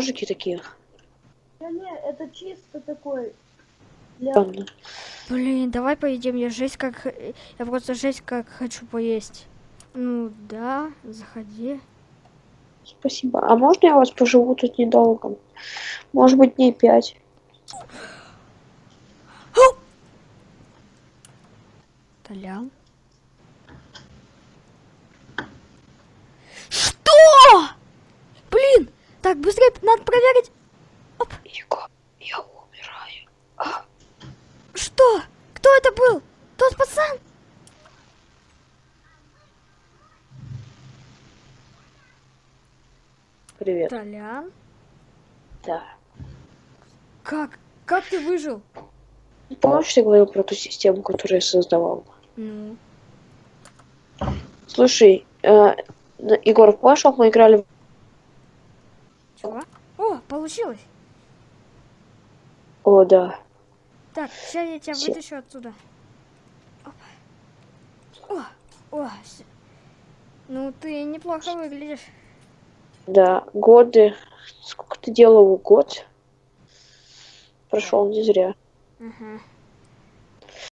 ножики такие. Да не, это чисто такой. Для... Ладно. Блин, давай поедим. Я жесть как... Я просто жесть как хочу поесть. Ну, да, заходи. Спасибо. А можно я у вас поживу тут недолго? Может быть, дней пять. Толян? Что? Блин! Так, быстрее надо проверить. Егор, я умираю. А, Что? Кто это был? Тот пацан? привет. Толян? Да. Как? Как ты выжил? Помнишь, я говорил про ту систему, которую я создавал? Ну, Слушай, э, Егор, помнишь, как мы играли в чего? О, получилось. О, да. Так, сейчас я тебя Всё. вытащу отсюда. Опа. О, о. Ну, ты неплохо выглядишь. Да, годы. Сколько ты делал? Год? Прошел не зря. Ага.